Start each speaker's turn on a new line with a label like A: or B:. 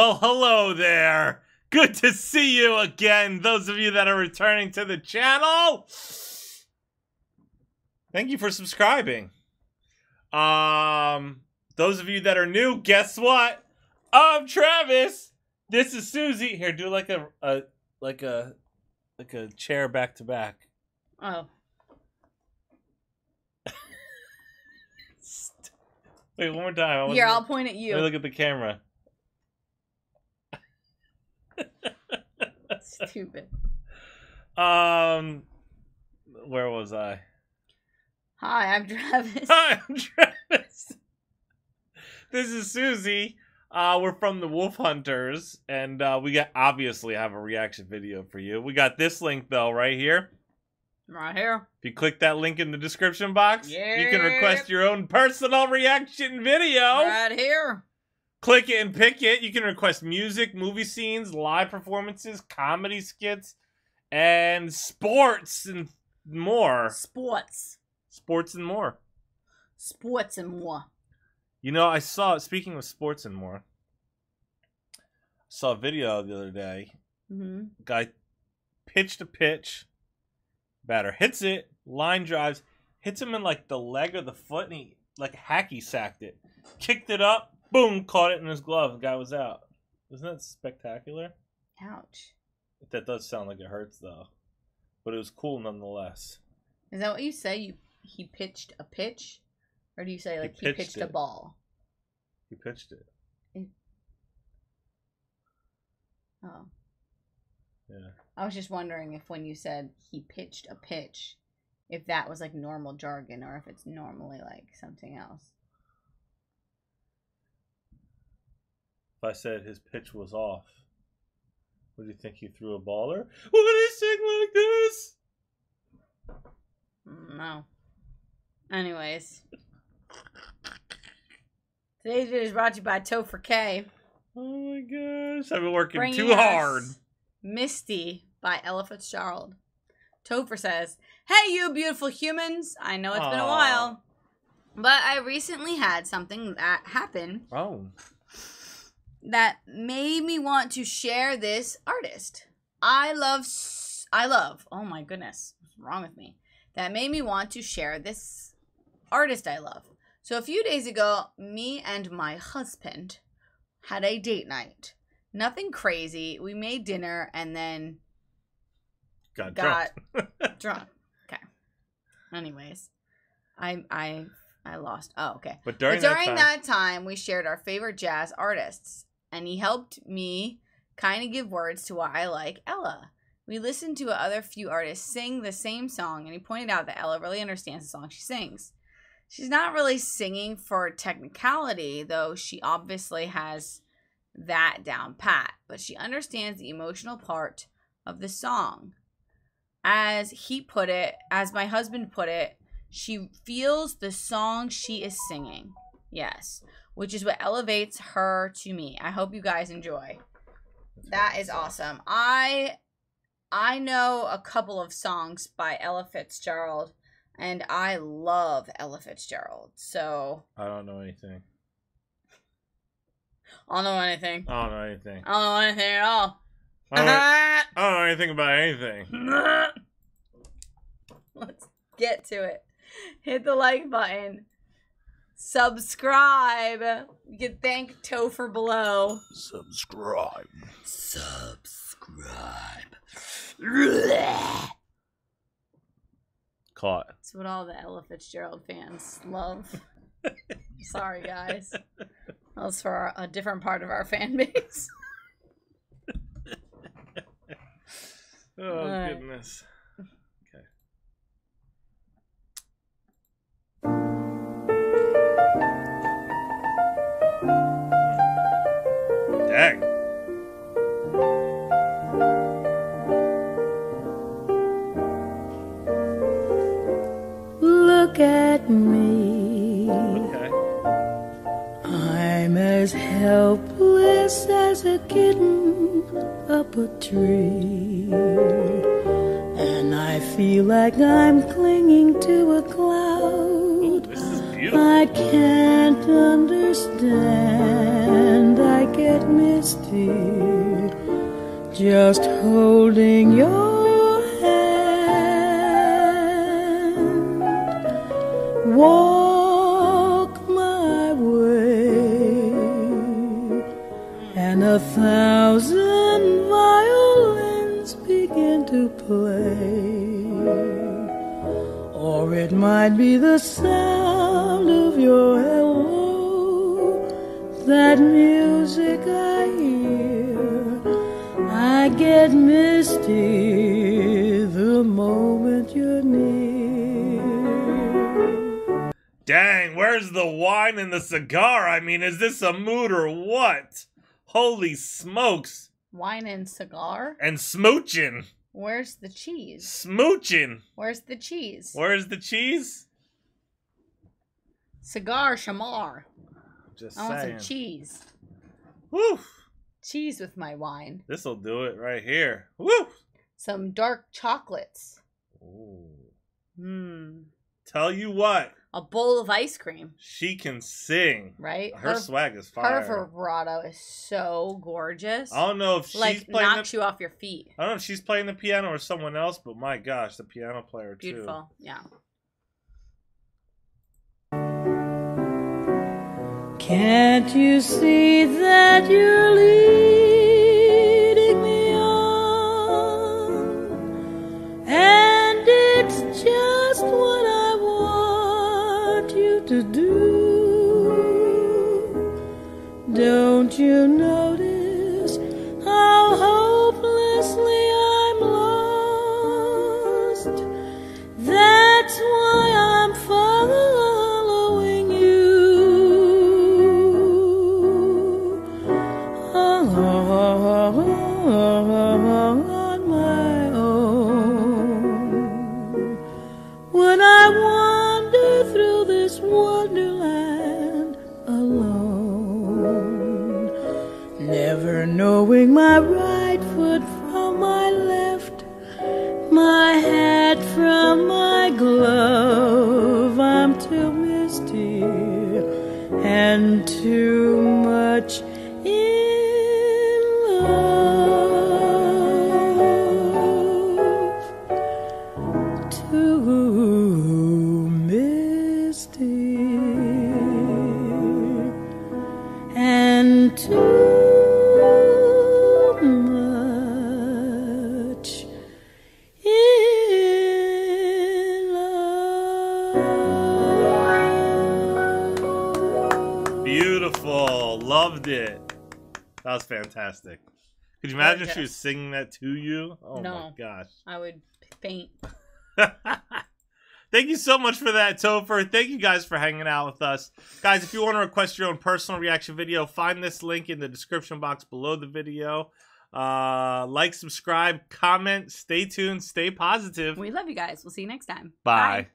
A: Well, hello there. Good to see you again. Those of you that are returning to the channel, thank you for subscribing. Um, those of you that are new, guess what? I'm Travis. This is Susie. Here, do like a, a like a like a chair back to back.
B: Oh.
A: Wait, one more time.
B: Here, I'll point at
A: Let me
B: you.
A: look at the camera.
B: Stupid.
A: Um, where was I?
B: Hi, I'm Travis.
A: Hi, I'm Travis. This is Susie. Uh, we're from the Wolf Hunters, and uh, we got obviously have a reaction video for you. We got this link though right here.
B: Right here.
A: If you click that link in the description box, you can request your own personal reaction video.
B: Right here.
A: Click it and pick it. You can request music, movie scenes, live performances, comedy skits, and sports and more.
B: Sports.
A: Sports and more.
B: Sports and more.
A: You know, I saw, speaking of sports and more, I saw a video the other day.
B: Mm-hmm.
A: Guy pitched a pitch, batter hits it, line drives, hits him in like the leg or the foot, and he like hacky sacked it. Kicked it up, boom, caught it in his glove. The guy was out. Isn't that spectacular?
B: Ouch.
A: That does sound like it hurts though. But it was cool nonetheless.
B: Is that what you say? You he pitched a pitch, or do you say like he,
A: pitched
B: pitched, a ball?
A: He pitched it.
B: Oh,
A: Yeah.
B: I was just wondering if when you said he pitched a pitch, if that was like normal jargon or if it's normally like something else.
A: If I said his pitch was off, would you think he threw a baller? Would he sing like this?
B: Mm, No. Anyways. Today's video is brought to you by Topher K.
A: Oh my gosh. I've been working
B: Bringing
A: too hard.
B: Misty by Ella Fitzgerald. Topher says, Hey, you beautiful humans. I know it's been a while, but I recently had something that happen
A: Oh.
B: That made me want to share this artist. I love, I love, oh my goodness, what's wrong with me? That made me want to share this artist I love. So a few days ago, me and my husband had a date night. Nothing crazy. We made dinner and then
A: Got,
B: got
A: drunk.
B: drunk. Okay. Anyways, I I I lost. Oh, okay.
A: But during,
B: But during
A: that,
B: that time, we shared our favorite jazz artists, and he helped me kind of give words to why I like Ella. We listened to other few artists sing the same song, and he pointed out that Ella really understands the song she sings. She's not really singing for technicality, though she obviously has that down pat, but she understands the emotional part of the song. As he put it, as my husband put it, she feels the song she is singing. Yes, which is what elevates her to me. I hope you guys enjoy. That is awesome. I I know a couple of songs by Ella Fitzgerald and I love Ella Fitzgerald. So,
A: I don't know anything.
B: I don't know anything.
A: I don't know anything.
B: I don't know anything at all.
A: I don't, I don't know anything about anything.
B: Let's get to it. Hit the like button. Subscribe. You can thank Topher below.
A: Subscribe.
B: Subscribe.
A: Caught.
B: That's what all the Ella Fitzgerald fans love. Sorry, guys. That was for our, a different part of our fan base.
A: Oh,
B: Alright.
A: goodness. Okay.
C: Look at me.
A: Okay.
C: I'm as helpless as a kitten up a tree. And I feel like I'm clinging to a cloud.
A: This is beautiful.
C: I can't understand. Get misty just holding your hand. Walk my way, and a thousand violins begin to play. Or it might be the sound of your hello, that music I hear. I get misty the moment you're near.
A: Dang, where's the wine and the cigar? I mean, is this a mood or what? Holy smokes.
B: Wine and cigar?
A: And smooching.
B: Where's the cheese?
A: Smooching.
B: Where's the cheese?
A: Where's the cheese?
B: Cigar shamar.
A: Just
B: I want
A: saying.
B: some cheese.
A: Woo.
B: Cheese with my wine.
A: This'll do it right here. Woo.
B: Some dark chocolates.
A: Ooh.
B: Hmm.
A: Tell you what,
B: A bowl of ice cream,
A: she can sing.
B: right?
A: Her, swag is fire.
B: her vibrato is so gorgeous.
A: I don't know if she's
B: like
A: playing
B: knocks
A: the,
B: you off your feet.
A: I don't know if she's playing the piano or someone else, but my gosh, the piano player too.
B: Beautiful. Yeah.
C: Can't you see that you're leading me on? And it's just what I want you to do. Don't you notice how hopelessly on my own. When I wander through this wonderland alone, never knowing my right foot from my left my hat from my glove. I'm too misty and too much
A: Loved it. That was fantastic. Could you imagine if she was singing that to you? Oh my
B: No.
A: gosh.
B: I would faint.
A: Thank you so much for that, Topher. Thank you guys for hanging out with us. Guys, if you want to request your own personal reaction video, find this link in the description box below the video. Uh, like, subscribe, comment, stay tuned, stay positive.
B: We love you guys. We'll see you next time.
A: Bye.